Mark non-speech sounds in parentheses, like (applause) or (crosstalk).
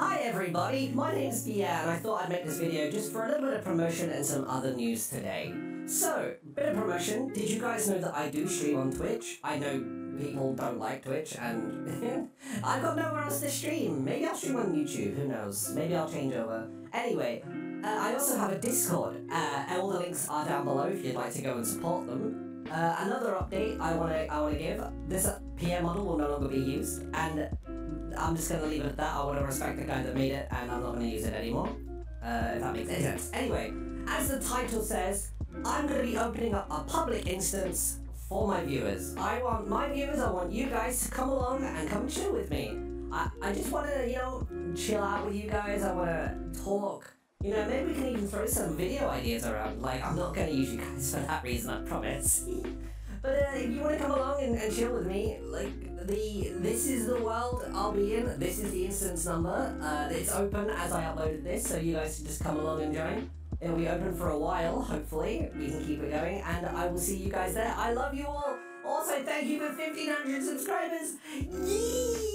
Hi everybody, my name's Pierre and I thought I'd make this video just for a little bit of promotion and some other news today. So, bit of promotion, did you guys know that I do stream on Twitch? I know people don't like Twitch and (laughs) I've got nowhere else to stream. Maybe I'll stream on YouTube, who knows? Maybe I'll change over. Anyway, uh, I also have a Discord, uh, all the links are down below if you'd like to go and support them. Uh, another update I want to I want to give, this PM model will no longer be used and I'm just to leave it at that. I want to respect the guy that made it, and I'm not to use it anymore. Uh, if that makes any sense. Anyway, as the title says, I'm to be opening up a public instance for my viewers. I want my viewers, I want you guys to come along and come chill with me. I, I just want to, you know, chill out with you guys. I want to talk. You know, maybe we can even throw some video ideas around. Like, I'm not going to use you guys for that reason, I promise. (laughs) but uh, if you want to come along and, and chill with me, like, the this is the world I'll be in. This is the instance number. Uh, it's open as I uploaded this, so you guys can just come along and join. It'll be open for a while, hopefully. We can keep it going, and I will see you guys there. I love you all. Also, thank you for 1,500 subscribers. Yee!